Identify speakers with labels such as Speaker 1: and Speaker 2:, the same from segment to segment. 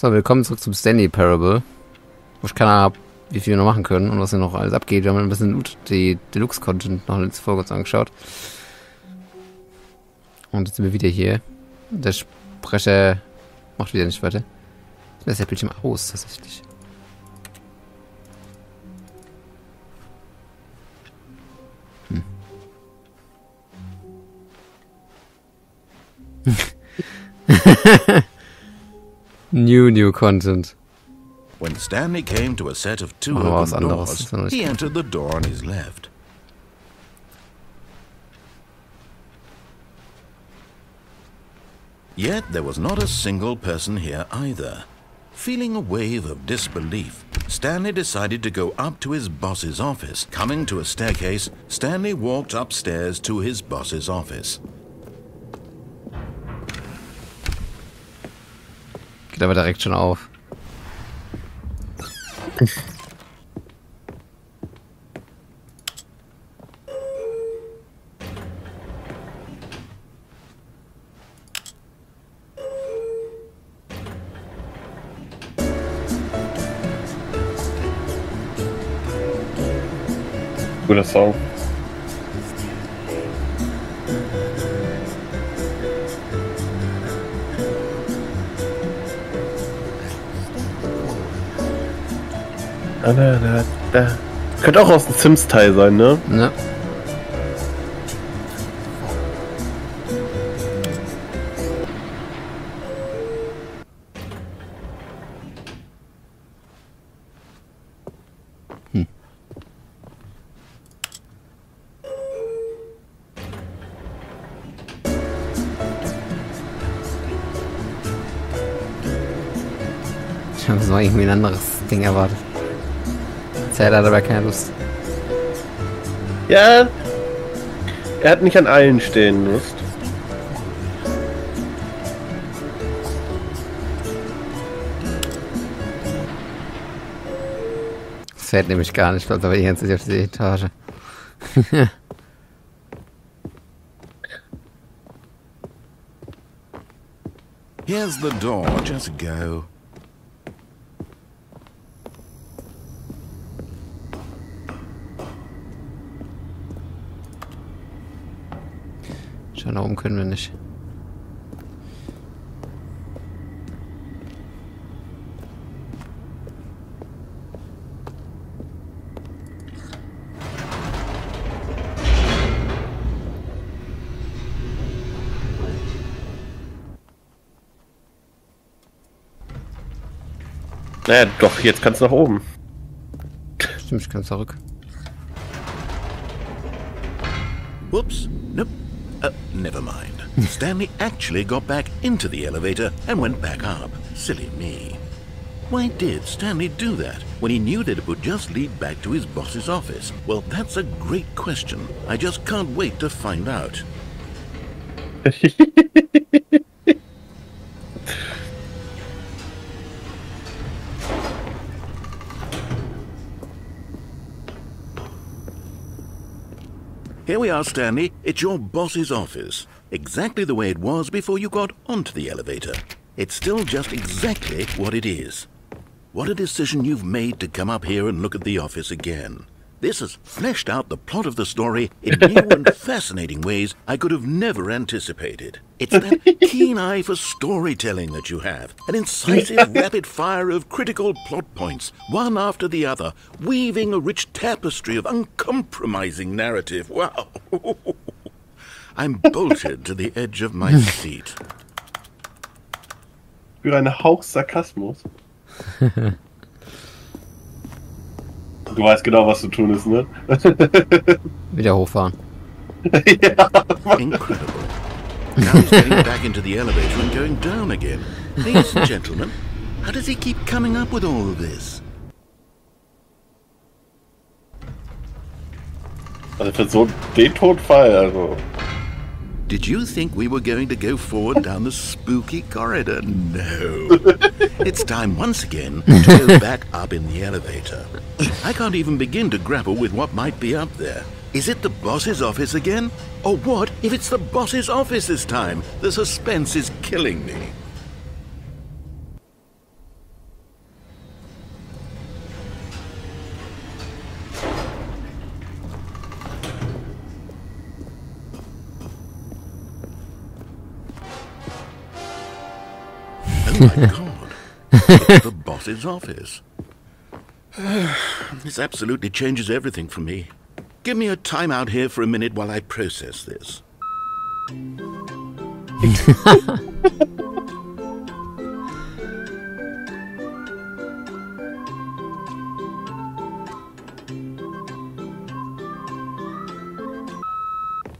Speaker 1: So, willkommen zurück zum Stanley Parable. Wo ich keine Ahnung wie viel wir noch machen können und was hier noch alles abgeht. Wir haben ein bisschen die Deluxe-Content noch letzte Folge uns angeschaut. Und jetzt sind wir wieder hier. Der Sprecher macht wieder nicht weiter. Das ist der Bildschirm aus, tatsächlich. Hm. new, new content.
Speaker 2: When Stanley came to a set of two
Speaker 1: Oh,
Speaker 2: open doors, he entered the door on his left. Yet there was not a single person here either. Feeling a wave of disbelief, Stanley decided to go up to his boss's office. Coming to a staircase, Stanley walked upstairs to his boss's office.
Speaker 1: Geht aber direkt schon auf.
Speaker 3: Guter Song. Da, da, da. Könnte auch aus dem Sims-Teil sein, ne?
Speaker 1: Ne? Hm. Ich habe so irgendwie ein anderes Ding erwartet. Zählt hat aber keine Lust.
Speaker 3: Ja. Er hat nicht an allen Stellen Lust.
Speaker 1: Das fährt nämlich gar nicht, aber die ganze Zeit auf diese Etage.
Speaker 2: Here's the door, just go.
Speaker 1: Schau, nach oben können wir nicht.
Speaker 3: Naja, doch, jetzt kannst du nach oben.
Speaker 1: Stimmt, ich kann zurück.
Speaker 2: Whoops. Nope. Uh, never mind. Stanley actually got back into the elevator and went back up. Silly me. Why did Stanley do that when he knew that it would just lead back to his boss's office? Well, that's a great question. I just can't wait to find out. we are, Stanley. It's your boss's office. Exactly the way it was before you got onto the elevator. It's still just exactly what it is. What a decision you've made to come up here and look at the office again. This has fleshed out the plot of the story in new and fascinating ways I could have never anticipated. It's that keen eye for storytelling that you have, an incisive rapid fire of critical plot points, one after the other, weaving a rich tapestry of uncompromising narrative. Wow! I'm bolted to the edge of my seat.
Speaker 3: Für einen Hauch Sarkasmus. Du weißt genau, was zu tun ist, ne?
Speaker 1: Wieder hochfahren.
Speaker 3: ja.
Speaker 2: Incredible. Now he's getting back into the elevator and going down again. Ladies and gentlemen, how does he keep coming up with all of this?
Speaker 3: Also für so den Todfall, also.
Speaker 2: Did you think we were going to go forward down the spooky corridor? No. it's time once again to go back up in the elevator. I can't even begin to grapple with what might be up there. Is it the boss's office again? Or what if it's the boss's office this time? The suspense is killing me. Oh my god. the boss's office. this absolutely changes everything for me. Give me a time out here for a minute while I process this.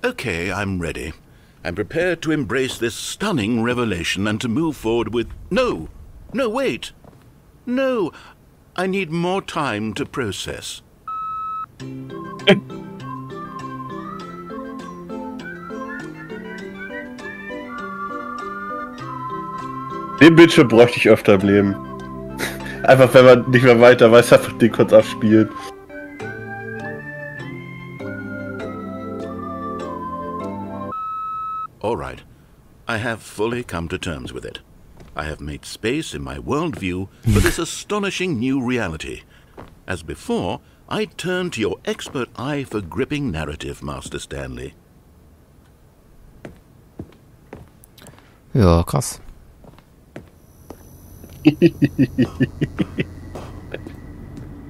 Speaker 2: Okay, I'm ready. I'm prepared to embrace this stunning revelation and to move forward with. No! No, wait! No! I need more time to process.
Speaker 3: Den Bildschirm bräuchte ich öfter im Leben. Einfach, wenn man nicht mehr weiter weiß, einfach den kurz abspielen.
Speaker 2: All right. I have fully come to terms with it. I have made space in my worldview for this astonishing new reality. As before, I turn to your expert eye for gripping narrative, Master Stanley.
Speaker 1: Ja, krass.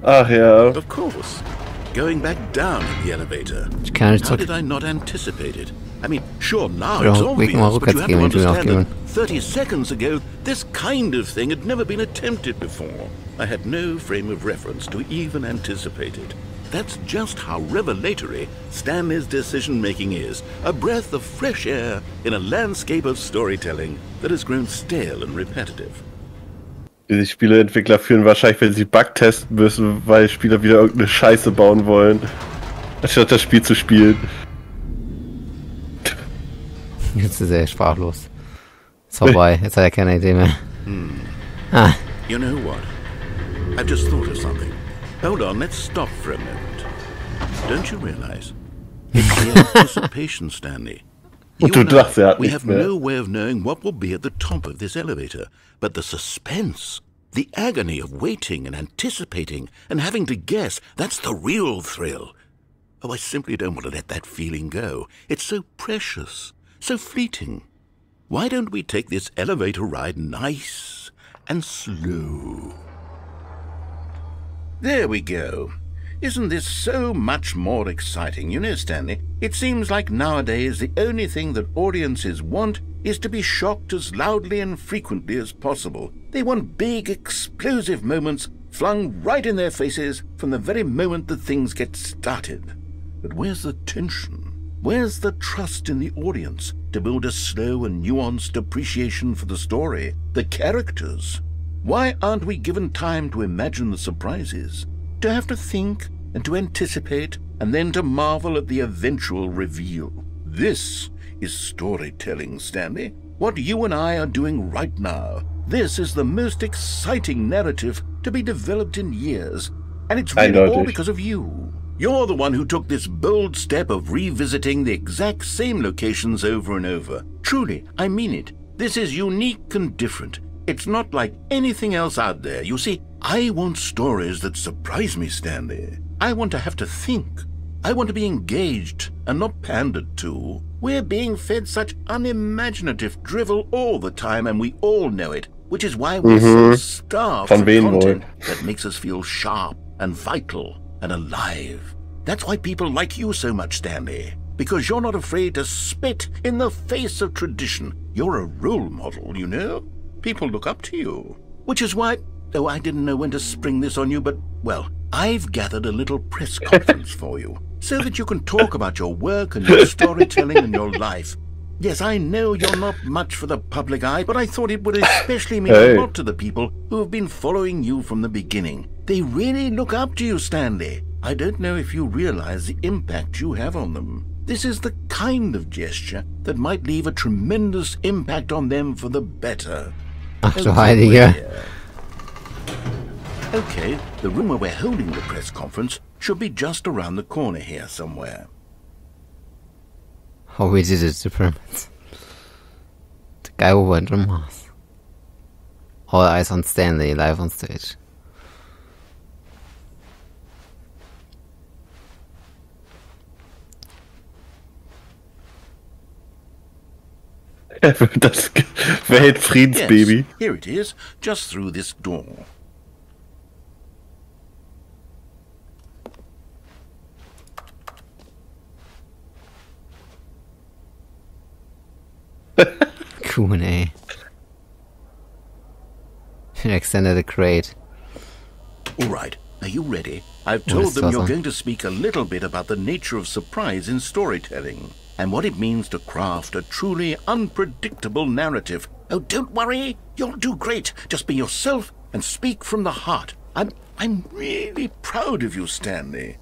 Speaker 3: Ach ja.
Speaker 2: Of course. Going back down in the elevator.
Speaker 1: Ich kann nicht
Speaker 2: How did I not anticipate it? I mean, sure, now it's
Speaker 1: wegen mal
Speaker 2: obvious, but you have
Speaker 1: gehen,
Speaker 2: to
Speaker 1: wenn
Speaker 2: understand
Speaker 1: aufgeben.
Speaker 2: that 30 seconds ago, this kind of thing had never been attempted before. I had no frame of reference to even anticipate it. That's just how revelatory Stanley's decision-making is. A breath of fresh air in a landscape of storytelling that has grown stale and repetitive.
Speaker 3: Die Spieleentwickler führen wahrscheinlich, wenn sie Bug testen müssen, weil Spieler wieder irgendeine Scheiße bauen wollen, anstatt das Spiel zu spielen.
Speaker 1: Jetzt ist er sprachlos. Ist vorbei. Jetzt hat er keine Idee mehr. Ah,
Speaker 2: You know what? I've just thought of something. Hold on, let's stop for a moment. Don't you realize? It's the anticipation, Stanley. You and I, we have no way of knowing what will be at the top of this elevator, but the suspense, the agony of waiting and anticipating and having to guess, that's the real thrill. Oh, I simply don't want to let that feeling go. It's so precious, so fleeting. Why don't we take this elevator ride nice and slow? There we go. Isn't this so much more exciting? You know, Stanley, it seems like nowadays the only thing that audiences want is to be shocked as loudly and frequently as possible. They want big, explosive moments flung right in their faces from the very moment that things get started. But where's the tension? Where's the trust in the audience to build a slow and nuanced appreciation for the story, the characters? Why aren't we given time to imagine the surprises? To have to think and to anticipate and then to marvel at the eventual reveal. This is storytelling, Stanley. What you and I are doing right now. This is the most exciting narrative to be developed in years. And it's really all because of you. You're the one who took this bold step of revisiting the exact same locations over and over. Truly, I mean it. This is unique and different. It's not like anything else out there. You see, I want stories that surprise me, Stanley. I want to have to think. I want to be engaged and not pandered to. We're being fed such unimaginative drivel all the time, and we all know it, which is why we're so starved for content that makes us feel sharp and vital and alive. That's why people like you so much, Stanley. Because you're not afraid to spit in the face of tradition. You're a role model, you know? People look up to you. Which is why. Oh, I didn't know when to spring this on you, but, well, I've gathered a little press conference for you so that you can talk about your work and your storytelling and your life. Yes, I know you're not much for the public eye, but I thought it would especially mean
Speaker 3: Hey.
Speaker 2: a lot to the people who have been following you from the beginning. They really look up to you, Stanley. I don't know if you realize the impact you have on them. This is the kind of gesture that might leave a tremendous impact on them for the better.
Speaker 1: Ach du
Speaker 2: Oh,
Speaker 1: Heilige.
Speaker 2: yeah. Okay, the room where we're holding the press conference should be just around the corner here somewhere.
Speaker 1: How we did it, the pyramids. The guy who went on Mars. All eyes on Stanley live on stage.
Speaker 3: das Weltfriedensbaby.
Speaker 2: Yes, here it is, just through this door.
Speaker 1: Cool, ey. Extended the crate.
Speaker 2: All right, are you ready? I've told
Speaker 1: is
Speaker 2: them you're going to speak a little bit about the nature of surprise in storytelling and what it means to craft a truly unpredictable narrative. Oh, don't worry. You'll do great. Just be yourself and speak from the heart. I'm I'm really proud of you, Stanley.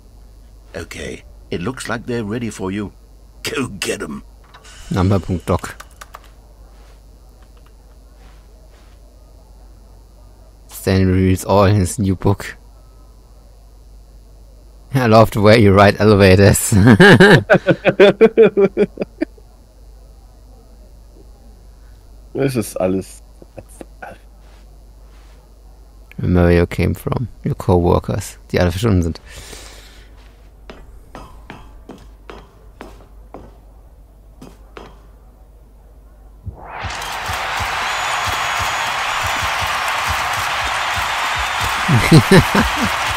Speaker 2: Okay, it looks like they're ready for you. Go get 'em.
Speaker 1: Number.doc. Stanley reads all his new book. I love the way you write elevators.
Speaker 3: Es ist alles.
Speaker 1: You came from. Your co-workers, die alle verschwunden sind.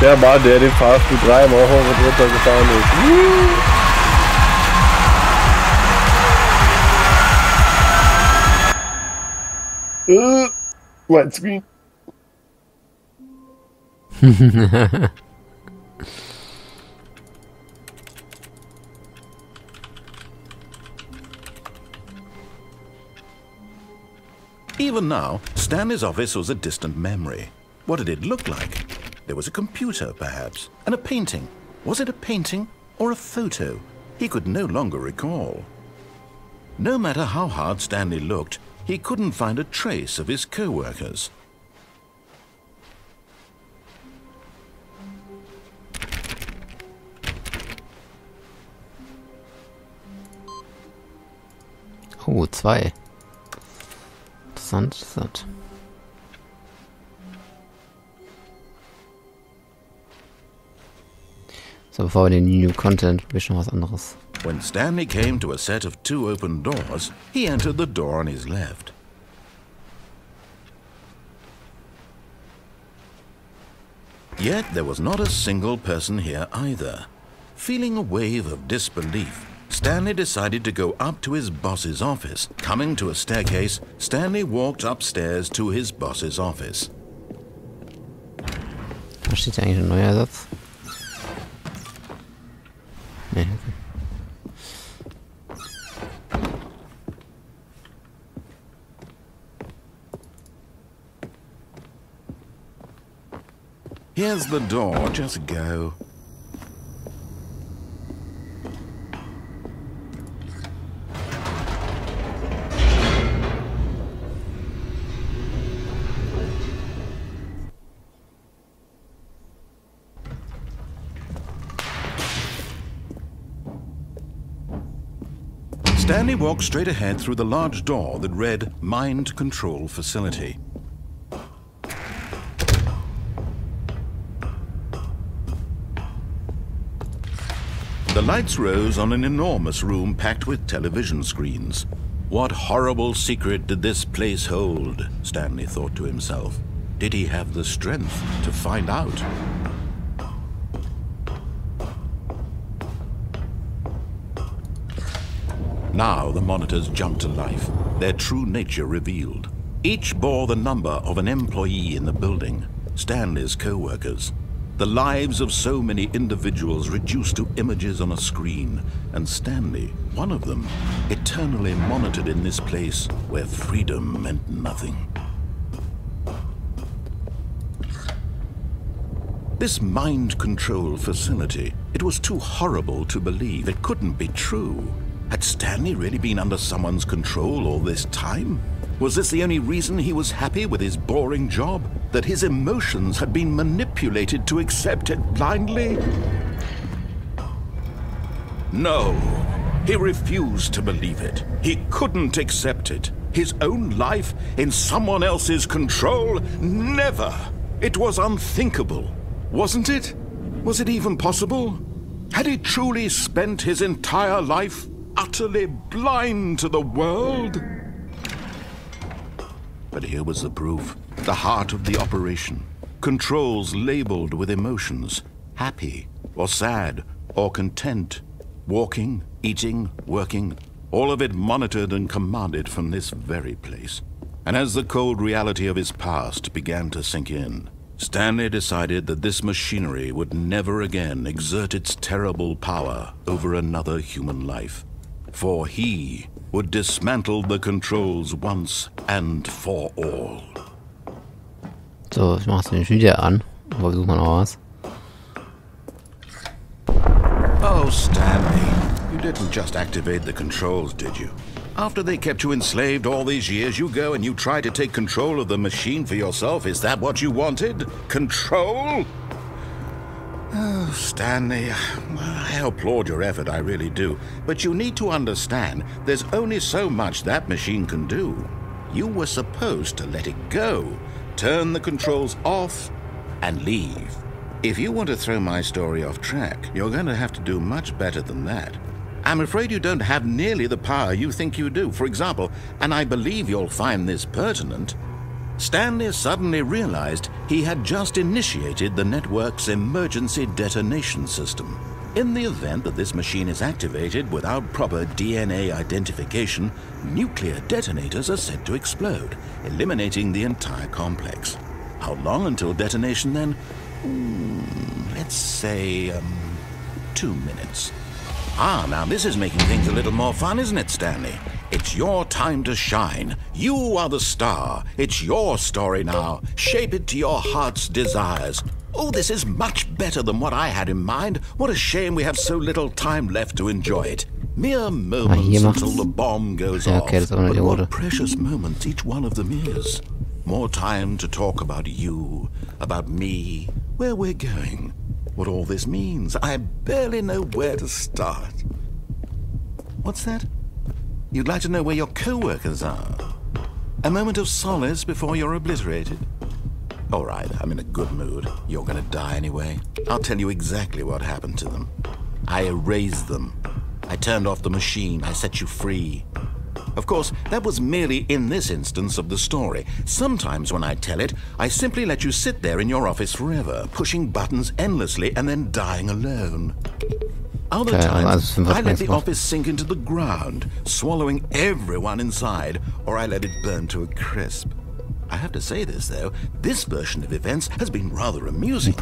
Speaker 3: Der Mann, der den Fahrstuhl dreimal hoch und runter gefahren ist. Mein Screen.
Speaker 2: Even now, Stanley's office was a distant memory. What did it look like? There was a computer, perhaps, and a painting. Was it a painting or a photo? He could no longer recall. No matter how hard Stanley looked, he couldn't find a trace of his co-workers.
Speaker 1: Oh, zwei. Interessant, interessant. So, bevor wir den New Content, noch was anderes.
Speaker 2: When Stanley came to a set of two open doors, he entered the door on his left. Yet there was not a single person here either. Feeling a wave of disbelief, Stanley decided to go up to his boss's office. Coming to a staircase, Stanley walked upstairs to his boss's office.
Speaker 1: Da steht eigentlich ein neuer Satz. Nee, okay.
Speaker 2: Here's the door, just go. Stanley walked straight ahead through the large door that read Mind Control Facility. The lights rose on an enormous room packed with television screens. What horrible secret did this place hold? Stanley thought to himself. Did he have the strength to find out? Now the monitors jumped to life, their true nature revealed. Each bore the number of an employee in the building, Stanley's co-workers. The lives of so many individuals reduced to images on a screen, and Stanley, one of them, eternally monitored in this place where freedom meant nothing. This mind control facility, it was too horrible to believe. It couldn't be true. Had Stanley really been under someone's control all this time? Was this the only reason he was happy with his boring job? That his emotions had been manipulated to accept it blindly? No, he refused to believe it. He couldn't accept it. His own life in someone else's control? Never! It was unthinkable, wasn't it? Was it even possible? Had he truly spent his entire life utterly blind to the world? But here was the proof. The heart of the operation. Controls labeled with emotions. Happy, or sad, or content. Walking, eating, working. All of it monitored and commanded from this very place. And as the cold reality of his past began to sink in, Stanley decided that this machinery would never again exert its terrible power over another human life. For he would dismantle the controls once and for all.
Speaker 1: So, ich mach den Video an. Suchen mal noch was.
Speaker 2: Oh, Stanley, you didn't just activate the controls, did you? After they kept you enslaved all these years, you go and you try to take control of the machine for yourself. Is that what you wanted? Control? Stanley, I applaud your effort, I really do. But you need to understand, there's only so much that machine can do. You were supposed to let it go, turn the controls off, and leave. If you want to throw my story off track, you're going to have to do much better than that. I'm afraid you don't have nearly the power you think you do. For example, and I believe you'll find this pertinent, Stanley suddenly realized he had just initiated the network's emergency detonation system. In the event that this machine is activated without proper DNA identification, nuclear detonators are said to explode, eliminating the entire complex. How long until detonation then? Hmm, let's say, um, two minutes. Ah, now this is making things a little more fun, isn't it, Stanley? It's your time to shine. You are the star. It's your story now. Shape it to your heart's desires. Oh, this is much better than what I had in mind. What a shame we have so little time left to enjoy it. Mere moments
Speaker 1: macht's-
Speaker 2: until the bomb goes off.
Speaker 1: okay, das ist auch eine
Speaker 2: but what precious moments each one of them is. More time to talk about you, about me, where we're going, what all this means. I barely know where to start. What's that? You'd like to know where your co-workers are? A moment of solace before you're obliterated? All right, I'm in a good mood. You're gonna die anyway. I'll tell you exactly what happened to them. I erased them. I turned off the machine. I set you free. Of course, that was merely in this instance of the story. Sometimes when I tell it, I simply let you sit there in your office forever, pushing buttons endlessly and then dying alone. Other times, I let the office sink into the ground, swallowing everyone inside, or I let it burn to a crisp. I have to say this, though, this version of events has been rather amusing.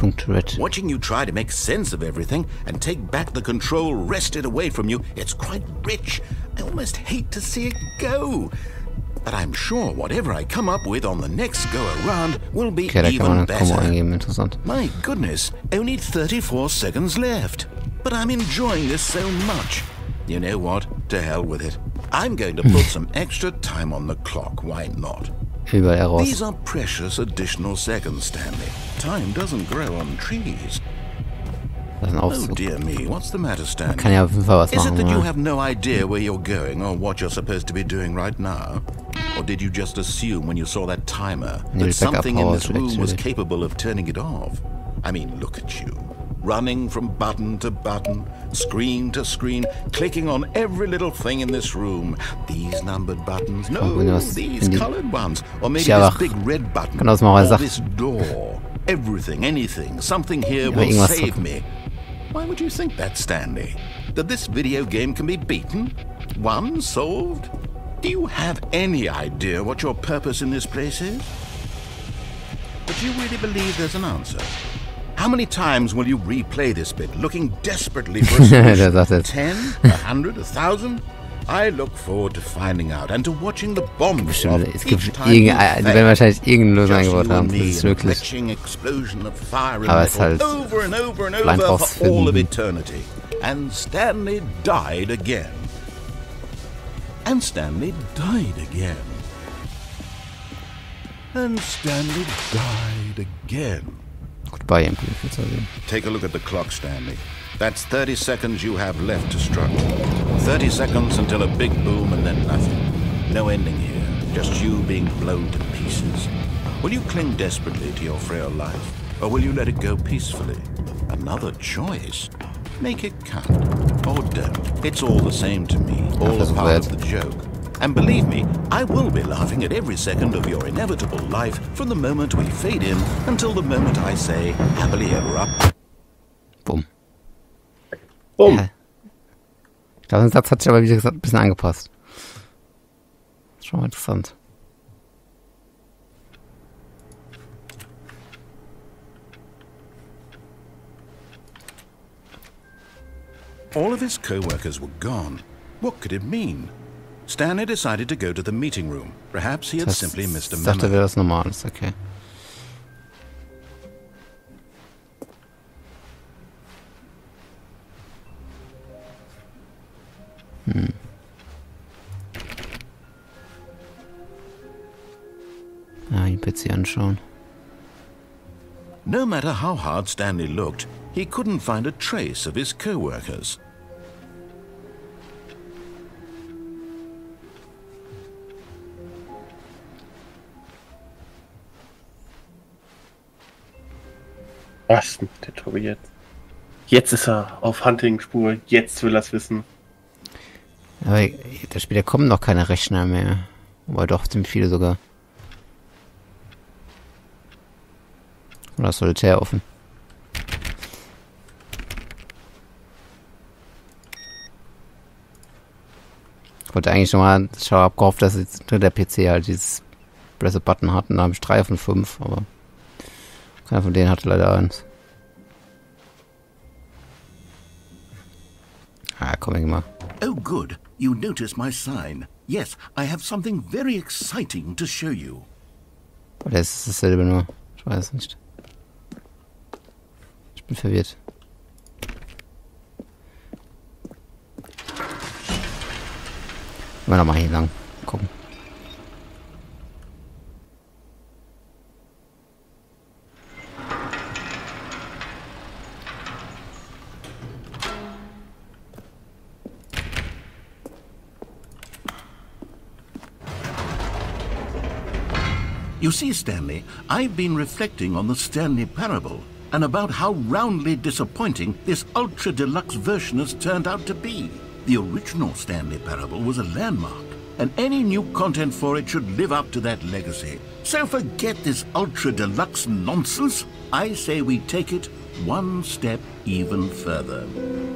Speaker 2: Watching you try to make sense of everything and take back the control wrested away from you, it's quite rich. I almost hate to see it go. But I'm sure whatever I come up with on the next go around will be
Speaker 1: Okay,
Speaker 2: even
Speaker 1: man eine Kombo
Speaker 2: better. My goodness, only 34 seconds left. But I'm enjoying this so much. You know what? To hell with it. I'm going to put some extra time on the clock. Why not? These are precious additional seconds, Stanley. Time doesn't grow on trees.
Speaker 1: Das ist ein
Speaker 2: Oh dear me, what's the matter, Stanley?
Speaker 1: Kann ja auf jeden Fall was
Speaker 2: Is it that you have no idea where you're going or what you're supposed to be doing right now? Or did you just assume when you saw that timer that something in this room was capable of turning it off? I mean, look at you. Running from button to button, screen to screen, clicking on every little thing in this room. These numbered buttons. No, these colored ones. Or maybe this big red button.
Speaker 1: kann das mal was
Speaker 2: or this door. Everything, anything, something here will save me. Why would you think that, Stanley? That this video game can be beaten? Won? Solved? Do you have any idea what your purpose in this place is? But do you really believe there's an answer? How many times will you replay this bit, looking desperately for a solution? Ten? A hundred? A thousand? I look forward to finding out and to watching the bomb go off
Speaker 1: Bestimmt, es gibt
Speaker 2: each time you
Speaker 1: irgendein, die werden wahrscheinlich irgendeine Lösung eingebaut haben.
Speaker 2: and
Speaker 1: Das ist möglich.
Speaker 2: explosion of fire and
Speaker 1: Aber es ist halt
Speaker 2: over and over and
Speaker 1: blind
Speaker 2: over for all of
Speaker 1: rausfinden.
Speaker 2: eternity. And Stanley died again. And Stanley died again. And Stanley died again.
Speaker 1: Goodbye, MP4.
Speaker 2: Take a look at the clock, Stanley. That's 30 seconds you have left to struggle. 30 seconds until a big boom and then nothing. No ending here, just you being blown to pieces. Will you cling desperately to your frail life, or will you let it go peacefully? Another choice. Make it count. Or don't. It's all the same to me. All a part
Speaker 1: weird.
Speaker 2: of the joke. And believe me, I will be laughing at every second of your inevitable life from the moment we fade in until the moment I say happily ever up.
Speaker 1: Bumm.
Speaker 3: Bumm.
Speaker 1: Ja. Ich glaube, den Satz hat sich aber, wie gesagt, ein bisschen angepasst. Ist schon mal interessant.
Speaker 2: All of his co-workers were gone. What could it mean? Stanley decided to go to the meeting room. Perhaps he had
Speaker 1: Das
Speaker 2: simply missed a
Speaker 1: ich dachte,
Speaker 2: memo.
Speaker 1: wäre das Normales, okay.
Speaker 2: How hard Stanley looked, he couldn't find a trace of his co-workers.
Speaker 3: Was mit der Tobi jetzt? Jetzt ist er auf Hunting-Spur, jetzt will er es wissen.
Speaker 1: Aber das Spiel, da kommen noch keine Rechner mehr. Wobei doch ziemlich viele sogar. Oder ist Solitär offen? Ich wollte eigentlich schon mal, ich habe gehofft, dass jetzt nur der PC halt dieses Press Button hat und da habe ich drei von fünf, aber keiner von denen hatte leider eins. Ah, komm, ich mal.
Speaker 2: Oh, good. You noticed my sign. Yes, I have something very exciting to show you.
Speaker 1: Oder ist es dasselbe nur? Ich weiß nicht. Bin verwirrt. Mal noch mal hier lang gucken.
Speaker 2: You see, Stanley, I've been reflecting on the Stanley Parable and about how roundly disappointing this ultra deluxe version has turned out to be. The original Stanley Parable was a landmark, and any new content for it should live up to that legacy. So forget this ultra deluxe nonsense. I say we take it one step even further.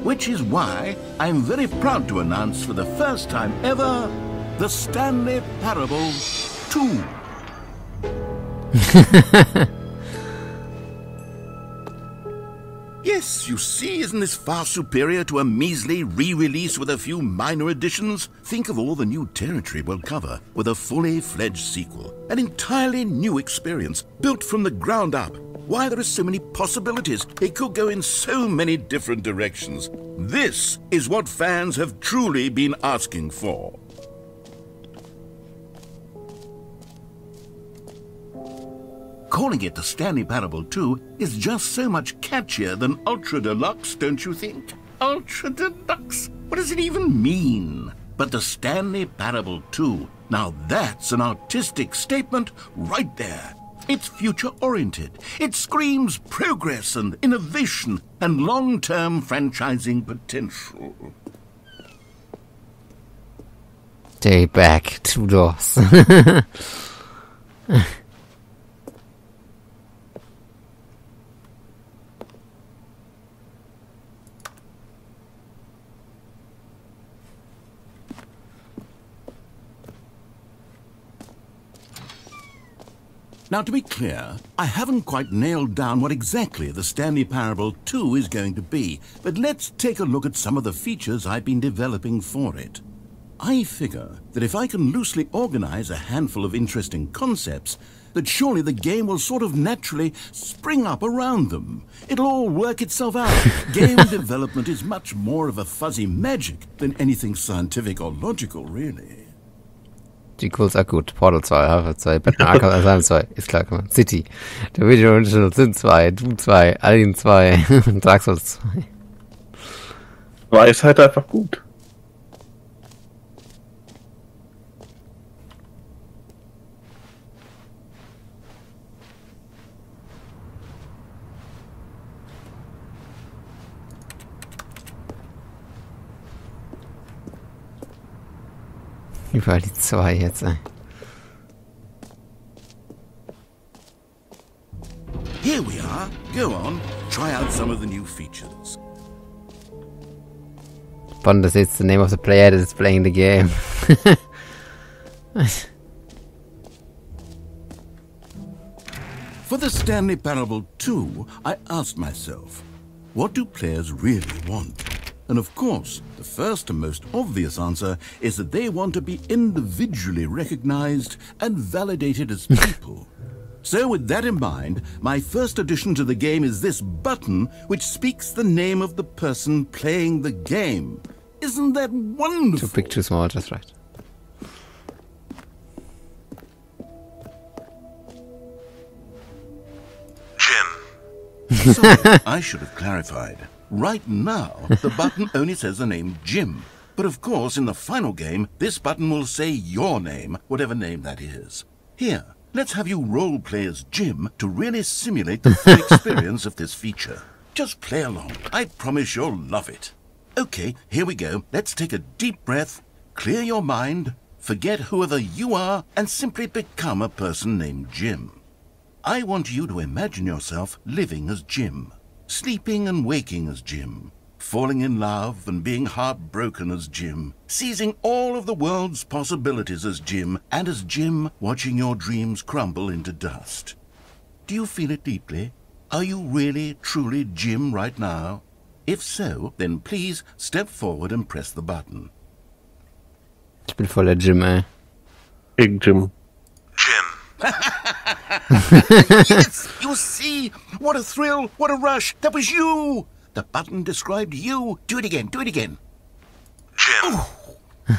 Speaker 2: Which is why I'm very proud to announce for the first time ever the Stanley Parable 2. Yes, you see, isn't this far superior to a measly re-release with a few minor additions? Think of all the new territory we'll cover with a fully fledged sequel. An entirely new experience, built from the ground up. Why, there are so many possibilities. It could go in so many different directions. This is what fans have truly been asking for. Calling it the Stanley Parable 2 is just so much catchier than Ultra Deluxe, don't you think? Ultra Deluxe? What does it even mean? But the Stanley Parable 2, now that's an artistic statement right there. It's future oriented. It screams progress and innovation and long term franchising potential.
Speaker 1: Day back, two doors.
Speaker 2: Now, to be clear, I haven't quite nailed down what exactly the Stanley Parable 2 is going to be, but let's take a look at some of the features I've been developing for it. I figure that if I can loosely organize a handful of interesting concepts, that surely the game will sort of naturally spring up around them. It'll all work itself out. game development is much more of a fuzzy magic than anything scientific or logical, really.
Speaker 1: Sequels are gut. Portal 2, Half-Life 2, Batman Arkham Asylum 2. Ist klar, man. City. Der Video Original Sin 2, Doom 2, Alien 2, Dark Souls 2.
Speaker 3: War ist halt einfach gut.
Speaker 1: Überall die zwei jetzt, ey.
Speaker 2: Here we are. Go on, try out some of the new features.
Speaker 1: Bond is it's the name of the player that is playing the game.
Speaker 2: For the Stanley Parable 2, I asked myself, what do players really want? And of course, the first and most obvious answer is that they want to be individually recognized and validated as people. so with that in mind, my first addition to the game is this button which speaks the name of the person playing the game. Isn't that
Speaker 1: Too
Speaker 2: wonderful?
Speaker 1: big, too small, just right.
Speaker 4: Jim.
Speaker 2: Sorry, I should have clarified. Right now, the button only says the name Jim. But of course, in the final game, this button will say your name, whatever name that is. Here, let's have you role play as Jim to really simulate the full experience of this feature. Just play along. I promise you'll love it. Okay, here we go. Let's take a deep breath, clear your mind, forget whoever you are, and simply become a person named Jim. I want you to imagine yourself living as Jim, sleeping and waking as Jim, falling in love and being heartbroken as Jim, seizing all of the world's possibilities as Jim, and as Jim watching your dreams crumble into dust. Do you feel it deeply? Are you really, truly Jim right now? If so, then please step forward and press the button.
Speaker 1: Ich bin voller Jim, ey.
Speaker 3: Gegen Jim.
Speaker 4: Jim.
Speaker 2: yes, you see? What a thrill, what a rush. That was you. The button described you. Do it again, do it again.
Speaker 4: Jim.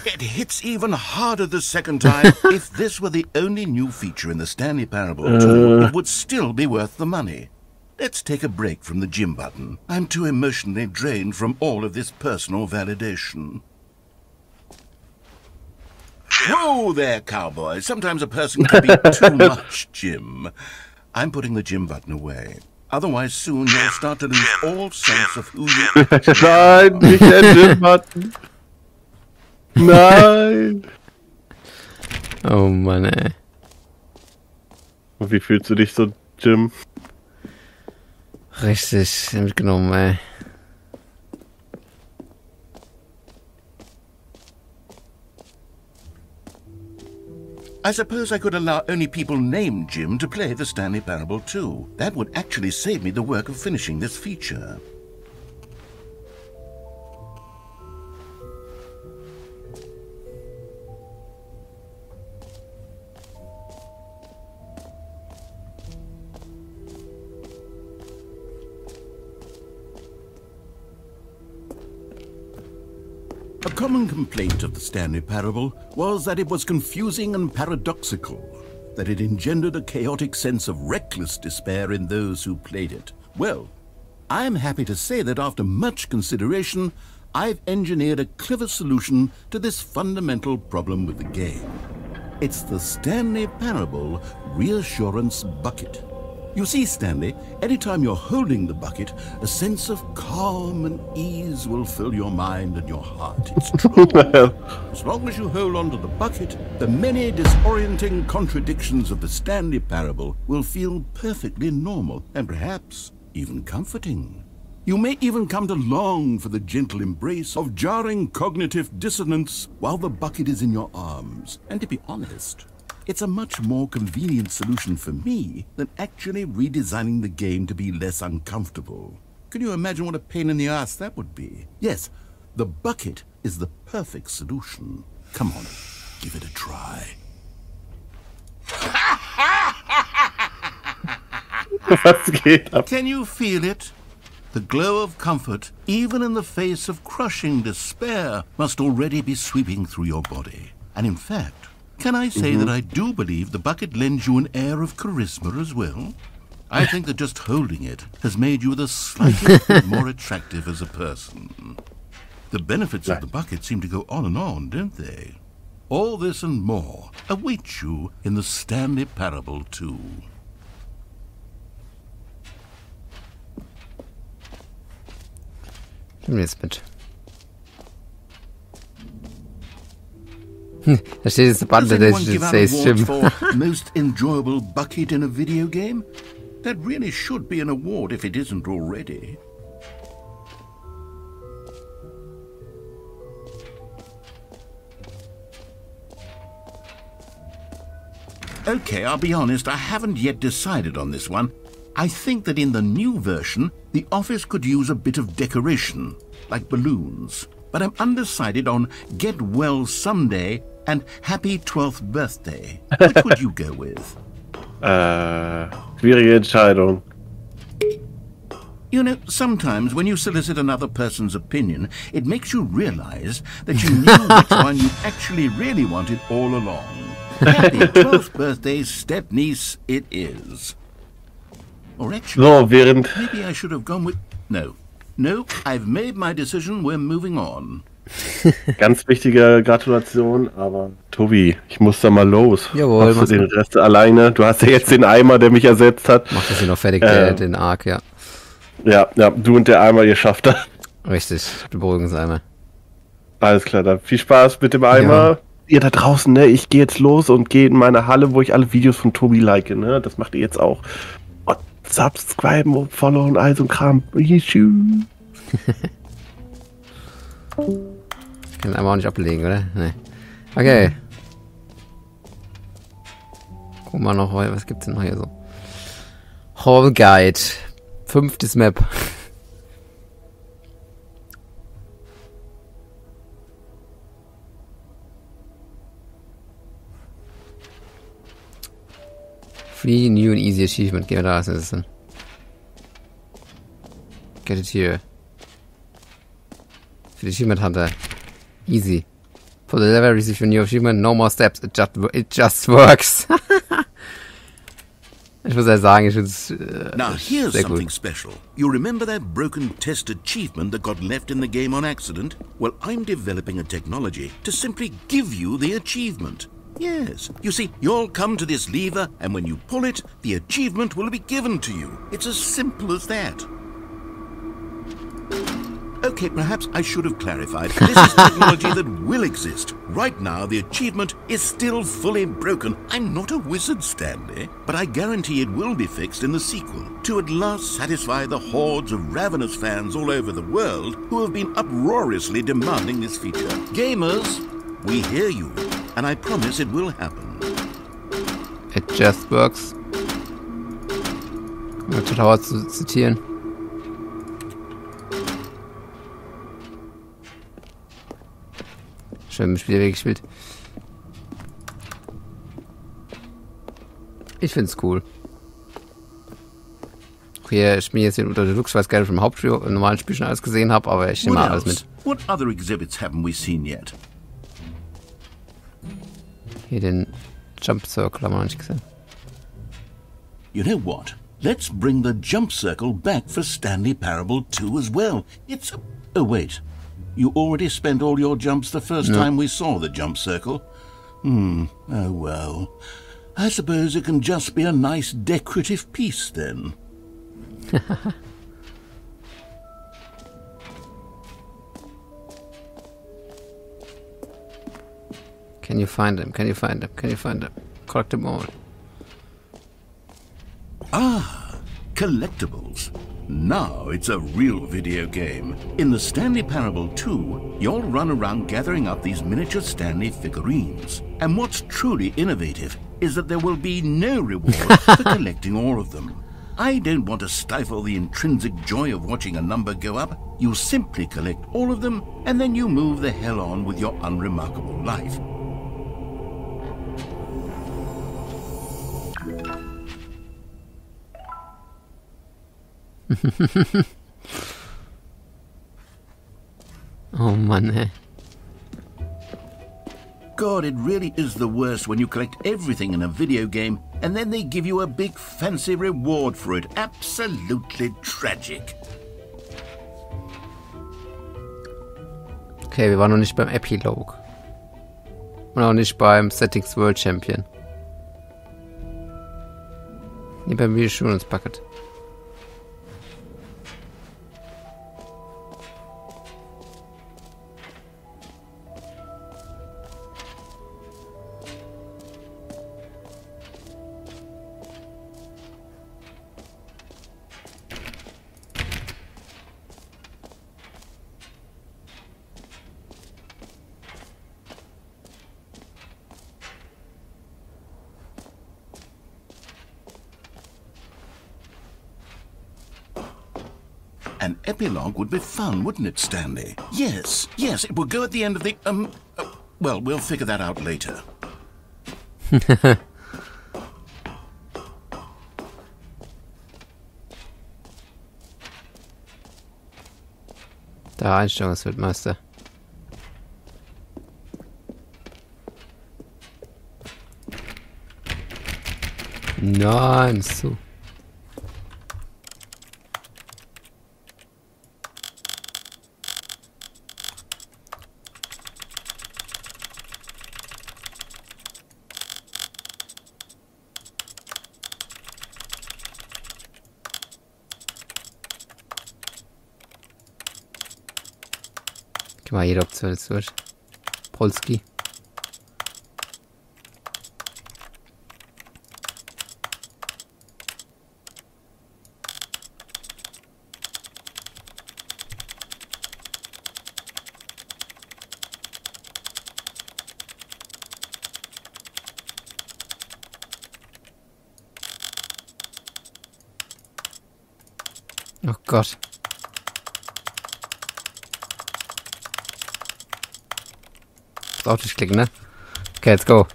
Speaker 2: It hits even harder the second time. if this were the only new feature in the Stanley Parable 2, uh. it would still be worth the money. Let's take a break from the Jim button. I'm too emotionally drained from all of this personal validation. Whoa there, cowboy. Sometimes a person can be too much, Jim. I'm putting the Jim button away. Otherwise, soon you'll start to lose
Speaker 4: Jim,
Speaker 2: all sense
Speaker 4: Jim,
Speaker 2: of who you
Speaker 4: Jim.
Speaker 3: Nein, nicht der Jim-Button. Nein.
Speaker 1: Oh Mann, ey.
Speaker 3: Und wie fühlst du dich so, Jim?
Speaker 1: Richtig mitgenommen, ey.
Speaker 2: I suppose I could allow only people named Jim to play the Stanley Parable 2. That would actually save me the work of finishing this feature. Common complaint of the Stanley Parable was that it was confusing and paradoxical, that it engendered a chaotic sense of reckless despair in those who played it. Well, I'm happy to say that after much consideration, I've engineered a clever solution to this fundamental problem with the game. It's the Stanley Parable Reassurance Bucket. You see, Stanley, anytime you're holding the bucket, a sense of calm and ease will fill your mind and your heart. It's true. As long as you hold on to the bucket, the many disorienting contradictions of the Stanley Parable will feel perfectly normal and perhaps even comforting. You may even come to long for the gentle embrace of jarring cognitive dissonance while the bucket is in your arms. And to be honest, it's a much more convenient solution for me than actually redesigning the game to be less uncomfortable. Can you imagine what a pain in the ass that would be? Yes, the bucket is the perfect solution. Come on, give it a try.
Speaker 3: Was geht ab?
Speaker 2: Can you feel it? The glow of comfort, even in the face of crushing despair, must already be sweeping through your body. And in fact, can I say that I do believe the bucket lends you an air of charisma as well? I think that just holding it has made you the slightest bit more attractive as a person. The benefits of the bucket seem to go on and on, don't they? All this and more await you in the Stanley Parable 2.
Speaker 1: Nimm jetzt mit. Da steht jetzt eine
Speaker 2: Does anyone give out awards for most enjoyable bucket in a video game? That really should be an award if it isn't already. Okay, I'll be honest, I haven't yet decided on this one. I think that in the new version, the office could use a bit of decoration, like balloons. But I'm undecided on Get Well Someday and Happy 12th Birthday. Which would you go with?
Speaker 3: Äh, schwierige Entscheidung.
Speaker 2: You know, sometimes when you solicit another person's opinion, it makes you realize that you knew which one you actually really wanted all along. Happy 12th birthday, step niece, it is. Or actually,
Speaker 3: So, während.
Speaker 2: maybe I should have gone with. No. No, I've made my decision, we're moving on.
Speaker 3: Ganz wichtige Gratulation, aber Tobi, ich muss da mal los.
Speaker 1: Jawohl,
Speaker 3: Machst
Speaker 1: mach's
Speaker 3: du den. Rest alleine? Du hast ja jetzt den Eimer, der mich ersetzt hat.
Speaker 1: Macht das hier noch fertig,
Speaker 3: Äh.
Speaker 1: den Arc, ja.
Speaker 3: Ja, ja, du und der Eimer, ihr schafft das.
Speaker 1: Richtig, einmal.
Speaker 3: Alles klar, dann viel Spaß mit dem Eimer.
Speaker 1: Ja.
Speaker 3: Ihr da draußen, ne? Ich gehe jetzt los und gehe in meine Halle, wo ich alle Videos von Tobi like, ne? Das macht ihr jetzt auch. Subscriben und follow und all so ein Kram.
Speaker 1: Kann einmal auch nicht ablegen, oder? Nee. Okay. Guck mal noch, was gibt's denn noch hier so? Hall Guide. Fünftes Map. Free, new and easy achievement. Gehen wir da, was ist das denn? Get it here. Für die Achievement Hunter. Easy. For the level, receive a new achievement, no more steps, it just, it just works. ich muss ja sagen, ich finde es äh,
Speaker 2: Now, here's
Speaker 1: sehr
Speaker 2: something
Speaker 1: gut.
Speaker 2: special. You remember that broken test achievement that got left in the game on accident? Well, I'm developing a technology to simply give you the achievement. Yes. You see, you'll come to this lever, and when you pull it, the achievement will be given to you. It's as simple as that. Okay, perhaps I should have clarified. This is technology that will exist. Right now, the achievement is still fully broken. I'm not a wizard, Stanley, but I guarantee it will be fixed in the sequel to at last satisfy the hordes of ravenous fans all over the world who have been uproariously demanding this feature. Gamers, we hear you, and I promise it will happen.
Speaker 1: It just works. Den Tower zu zitieren. Schön im Spielweg gespielt. Ich find's cool. Okay, ich bin jetzt hier unter Deluxe, weil ich gerne vom Hauptspiel, im normalen Spiel schon alles gesehen habe, aber ich nehme mal alles mit.
Speaker 2: What other exhibits haven't we seen yet?
Speaker 1: Hier den Jump Circle haben wir noch nicht gesehen.
Speaker 2: You know what? Let's bring the jump circle back for Stanley Parable 2 as well. It's a... Oh, wait. You already spent all your jumps the first time we saw the jump circle? Hmm. Oh, well. I suppose it can just be a nice decorative piece then.
Speaker 1: Can you find him? Can you find him? Can you find him? Collect them all.
Speaker 2: Ah, collectibles. Now it's a real video game. In the Stanley Parable 2, you'll run around gathering up these miniature Stanley figurines. And what's truly innovative is that there will be no reward for collecting all of them. I don't want to stifle the intrinsic joy of watching a number go up. You simply collect all of them, and then you move the hell on with your unremarkable life.
Speaker 1: Oh Mann, ey. Eh?
Speaker 2: God, it really is the worst when you collect everything in a video game and then they give you a big fancy reward for it. Absolutely tragic.
Speaker 1: Okay, wir waren noch nicht beim Epilog. Und auch nicht beim Settings World Champion. Nee, beim Reassurance Bucket.
Speaker 2: Would be fun, wouldn't it, Stanley? Yes, yes, it would go at the end of the. Um. uh, well, we'll figure that out later.
Speaker 1: Der Einstellungsweltmeister. Nein. Geh Chyba Irok zu coś. Polski. Oh Gott. Auf dich klicken, ne? Okay, let's go.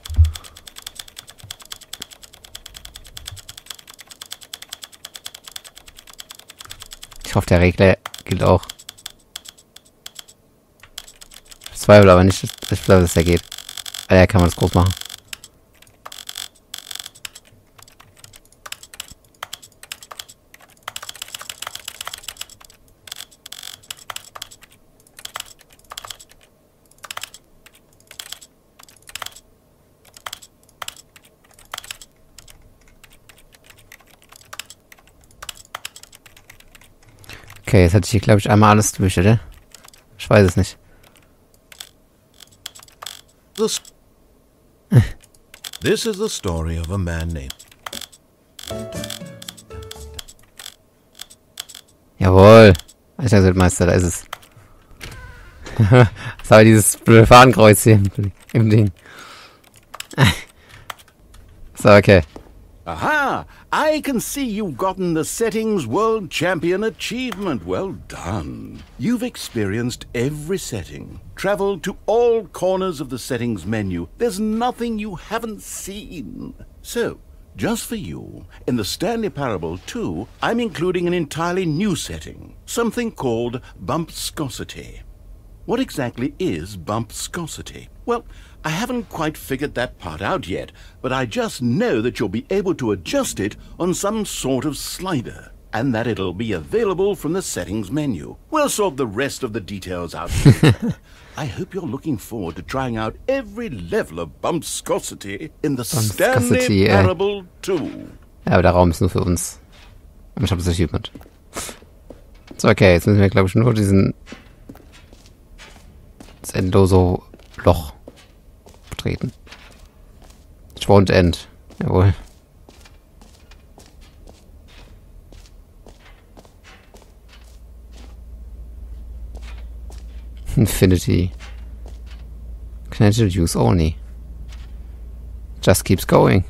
Speaker 1: Ich hoffe, der Regler gilt auch. Ich zweifle aber nicht, dass ich glaube, dass der geht. Ah ja, kann man das grob machen. Okay, jetzt hatte ich hier, glaube ich, einmal alles durch, oder? Ich weiß es nicht.
Speaker 2: This. this is the story of a man named.
Speaker 1: Jawohl. Einstellungsweltmeister, da ist es. das war dieses blöde Fahnenkreuz hier im Ding. so, okay.
Speaker 2: Aha! I can see you've gotten the Settings World Champion Achievement. Well done. You've experienced every setting, traveled to all corners of the settings menu. There's nothing you haven't seen. So, just for you, in the Stanley Parable 2, I'm including an entirely new setting, something called bumpscosity. What exactly is bumpscosity? Well, I haven't quite figured that part out yet, but I just know that you'll be able to adjust it on some sort of slider, and that it'll be available from the settings menu. We'll sort the rest of the details out. I hope you're looking forward to trying out every level of bumpscosity in the Stanley
Speaker 1: eh.
Speaker 2: Parable 2.
Speaker 1: Ja, aber der Raum ist nur für uns. Und ich habe das Achievement. So, okay, jetzt müssen wir, glaube ich, nur diesen das endlose Loch betreten. It won't end. Jawohl. Infinity. Connected use only. Just keeps going.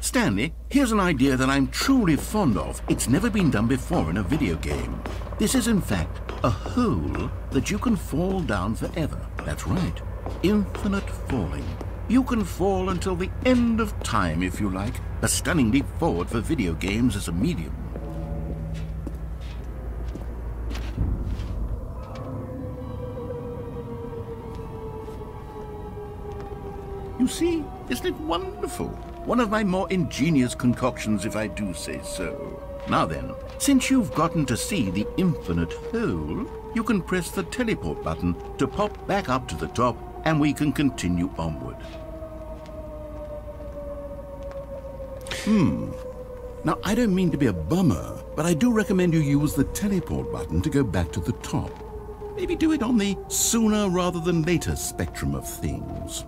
Speaker 2: Stanley, here's an idea that I'm truly fond of. It's never been done before in a video game. This is, in fact, a hole that you can fall down forever. That's right. Infinite falling. You can fall until the end of time, if you like. A stunning leap forward for video games as a medium. You see, isn't it wonderful? One of my more ingenious concoctions, if I do say so. Now then, since you've gotten to see the infinite hole, you can press the teleport button to pop back up to the top, and we can continue onward. Hmm. Now, I don't mean to be a bummer, but I do recommend you use the teleport button to go back to the top. Maybe do it on the sooner rather than later spectrum of things.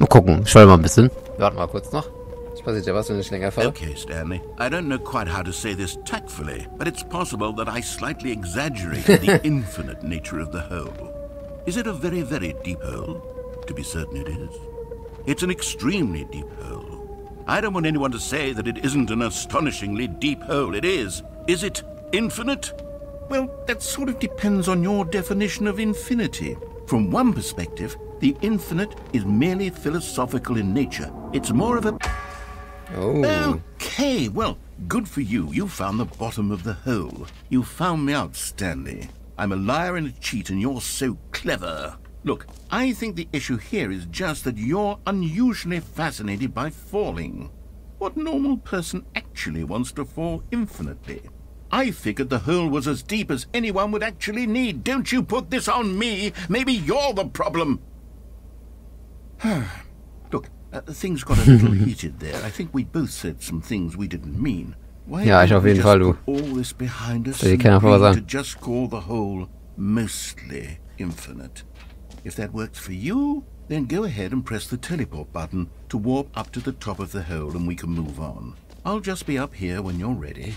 Speaker 1: Mal gucken, schau mal ein bisschen. Warte mal kurz noch. Es passiert ja was, wenn ich länger fahre.
Speaker 2: Okay, Stanley. I don't know quite how to say this tactfully, but it's possible that I slightly exaggerated the infinite nature of the hole. Is it a very, very deep hole? To be certain it is. It's an extremely deep hole. I don't want anyone to say that it isn't an astonishingly deep hole. It is. Is it infinite? Well, that sort of depends on your definition of infinity. From one perspective, the infinite is merely philosophical in nature. It's more of a.
Speaker 1: Oh.
Speaker 2: Okay, well, good for you. You found the bottom of the hole. You found me out, Stanley. I'm a liar and a cheat, and you're so clever. Look, I think the issue here is just that you're unusually fascinated by falling. What normal person actually wants to fall infinitely? I figured the hole was as deep as anyone would actually need. Don't you put this on me. Maybe you're the problem. Look, uh, things got a little heated there. I think we both said some things we didn't mean. Why
Speaker 1: Ja, ich auf jeden Fall, du.
Speaker 2: all this behind us
Speaker 1: ich
Speaker 2: and
Speaker 1: keiner vorher sagen.
Speaker 2: to just call the hole mostly infinite. If that works for you, then go ahead and press the teleport button to warp up to the top of the hole and we can move on. I'll just be up here when you're ready.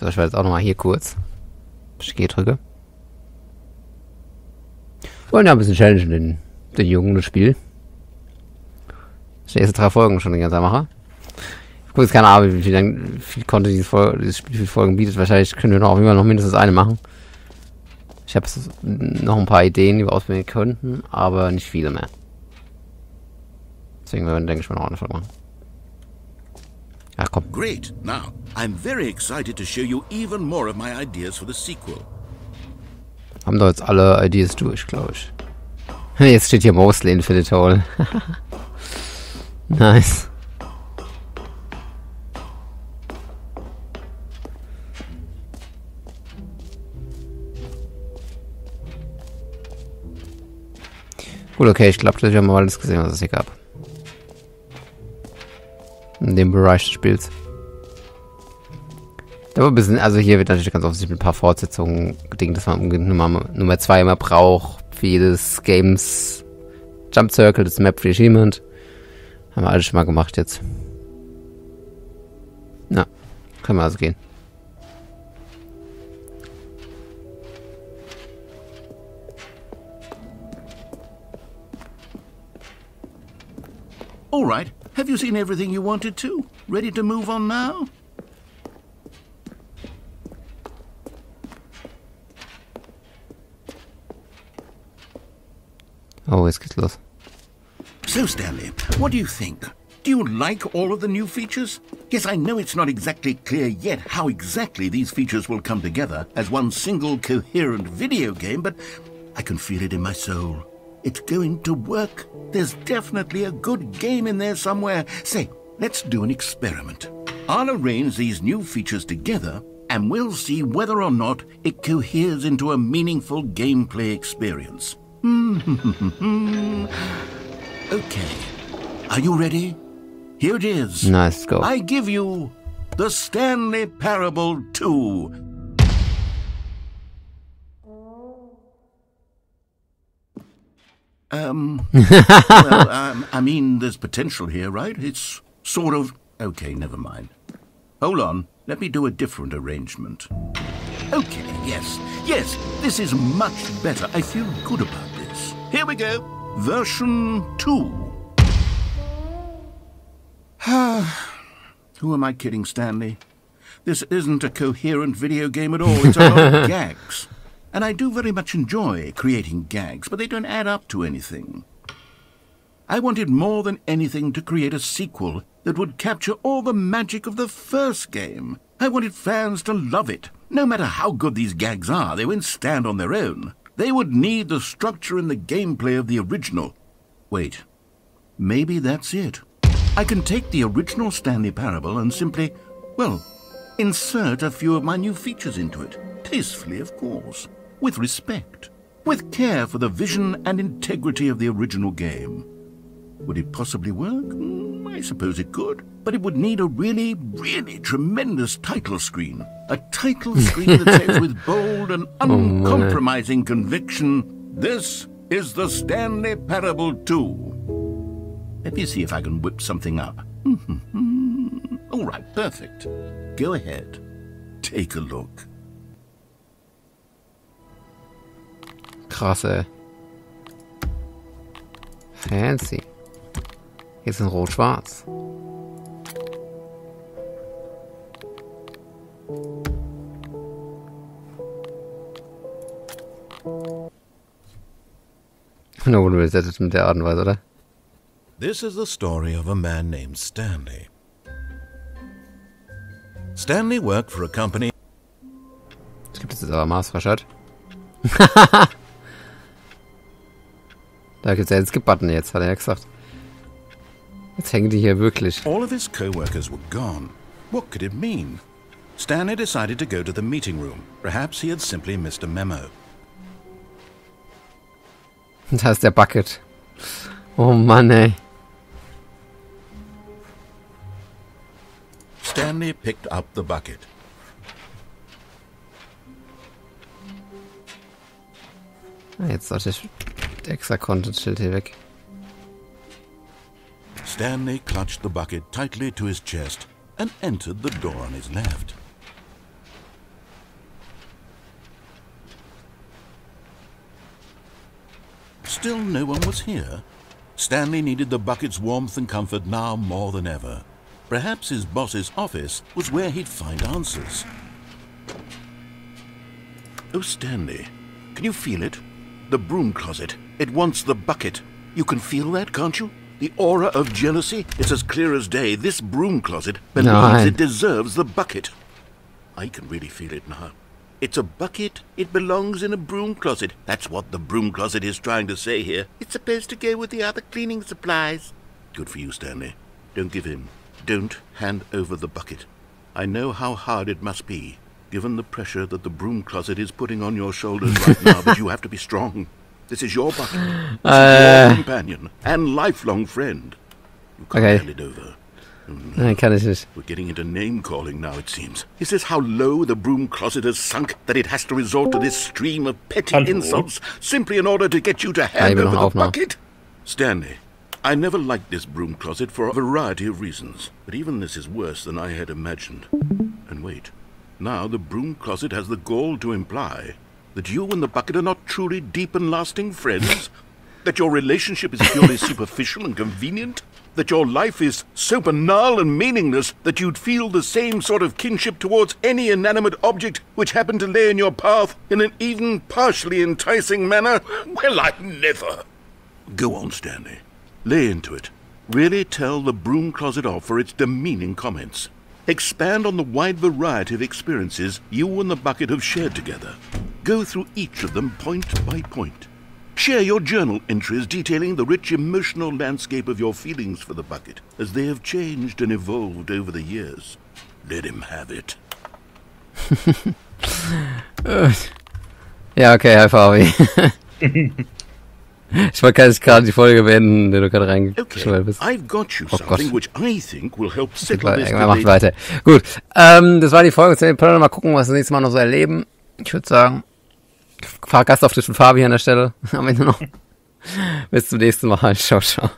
Speaker 1: So, ich war jetzt auch nochmal hier kurz. G drücke. Wollen ja ein bisschen challengen, den, den Jungen, das Spiel. Das sind die ersten drei Folgen schon die ganze Zeit jetzt keine Ahnung, wie viel, lang, viel Content dieses, Fol dieses Spiel, viele Folgen bietet. Wahrscheinlich können wir noch, immer noch mindestens eine machen. Ich habe noch ein paar Ideen, die wir ausprobieren könnten, aber nicht viele mehr. Deswegen werden, denke ich mal, noch eine Folge machen. Ja, komm.
Speaker 2: Great. Now, I'm very excited to show you even more of my ideas for the sequel.
Speaker 1: Haben doch jetzt alle Ideas durch, glaube ich. Jetzt steht hier Mostly Infinite Hole. nice. Gut, okay, ich glaube, wir haben mal alles gesehen, was es hier gab. In dem Bereich des Spiels. Aber ein bisschen, also hier wird natürlich ganz offensichtlich ein paar Fortsetzungen gedingt, dass man unbedingt Nummer, Nummer zwei immer braucht. Für jedes Games Jump Circle, das Map für Achievement. Haben wir alles schon mal gemacht jetzt. Na, können wir also gehen.
Speaker 2: All right. Have you seen everything you wanted to? Ready to move on now?
Speaker 1: Oh, jetzt geht's los.
Speaker 2: So, Stanley, what do you think? Do you like all of the new features? Yes, I know it's not exactly clear yet how exactly these features will come together as one single coherent video game, but I can feel it in my soul. It's going to work. There's definitely a good game in there somewhere. Say, let's do an experiment. I'll arrange these new features together and we'll see whether or not it coheres into a meaningful gameplay experience. Hmm. Okay. Are you ready? Here it is.
Speaker 1: Nice, go.
Speaker 2: I give you the Stanley Parable 2. Um, well, um, I mean, there's potential here, right? It's sort of. Okay, never mind. Hold on. Let me do a different arrangement. Okay, yes, yes, this is much better. I feel good about this. Here we go. Version 2. Who am I kidding, Stanley? This isn't a coherent video game at all. It's a lot of gags. And I do very much enjoy creating gags, but they don't add up to anything. I wanted more than anything to create a sequel that would capture all the magic of the first game. I wanted fans to love it. No matter how good these gags are, they won't stand on their own. They would need the structure and the gameplay of the original. Wait, maybe that's it. I can take the original Stanley Parable and simply, well, insert a few of my new features into it. Tastefully, of course. With respect. With care for the vision and integrity of the original game. Would it possibly work? Hmm, I suppose it could. But it would need a really, really tremendous title screen. A title screen that says with bold and uncompromising conviction, This is the Stanley Parable 2. Let me see if I can whip something up. All right, perfect. Go ahead. Take a look.
Speaker 1: Krass, ey. Fancy. Jetzt in Rot-Schwarz. Na, wurde besetzt mit der Art und Weise, oder?
Speaker 2: This is the story of a man named Stanley. Stanley worked for a company
Speaker 1: Es gibt jetzt aber Maßverschalt. da gibt es ja den Skip-Button jetzt, hat er ja gesagt. Jetzt hängen die hier wirklich.
Speaker 2: All of his co-workers were gone. What could it mean? Stanley decided to go to the meeting room. Perhaps he had simply missed a memo.
Speaker 1: Da ist der Bucket. Oh Mann, ey.
Speaker 2: Stanley picked up the bucket.
Speaker 1: Ah, Jetzt sollte ich extra Content-Schild hier weg.
Speaker 2: Stanley clutched the bucket tightly to his chest and entered the door on his left. Still no one was here. Stanley needed the bucket's warmth and comfort now more than ever. Perhaps his boss's office was where he'd find answers. Oh, Stanley, can you feel it? The broom closet. It wants the bucket. You can feel that, can't you? The aura of jealousy? It's as clear as day. This broom closet believes
Speaker 1: Nein.
Speaker 2: it deserves the bucket. I can really feel it now. It's a bucket. It belongs in a broom closet. That's what the broom closet is trying to say here. It's supposed to go with the other cleaning supplies. Good for you, Stanley. Don't give in. Don't hand over the bucket. I know how hard it must be, given the pressure that the broom closet is putting on your shoulders right now, but you have to be strong. This is your bucket. This is your companion and lifelong friend. You can't
Speaker 1: Okay.
Speaker 2: hand it over.
Speaker 1: Nein, kann ich nicht.
Speaker 2: We're getting into name calling now, it seems. Is this how low the broom closet has sunk that it has to resort to this stream of petty
Speaker 3: Hallo?
Speaker 2: insults simply in order to get you to hand over
Speaker 1: noch
Speaker 2: the
Speaker 1: Aufnahme.
Speaker 2: bucket? Stanley, I never liked this broom closet for a variety of reasons, but even this is worse than I had imagined. And wait, now the broom closet has the gall to imply that you and the bucket are not truly deep and lasting friends? That your relationship is purely superficial and convenient? That your life is so banal and meaningless that you'd feel the same sort of kinship towards any inanimate object which happened to lay in your path in an even partially enticing manner? Well, I never. Go on, Stanley. Lay into it. Really tell the broom closet off for its demeaning comments. Expand on the wide variety of experiences you and the bucket have shared together. Go through each of them point by point. Share your journal entries detailing the rich emotional landscape of your feelings for the bucket as they have changed and evolved over the years. Let him have it.
Speaker 1: Uh, yeah, okay, hi, Fabi. ich wollte nicht gerade die Folge beenden, die du gerade
Speaker 2: Okay,
Speaker 1: reingeschwellt bist.
Speaker 2: I've got you
Speaker 1: Oh,
Speaker 2: something
Speaker 1: Gott.
Speaker 2: which I think will help settle this
Speaker 1: macht weiter. Gut, ähm, das war die Folge. Können wir mal gucken, was wir das nächste Mal noch so erleben. Ich würde sagen, Fahrgastauftritt von Fabi an der Stelle. Am Ende noch. Bis zum nächsten Mal. Ciao, ciao.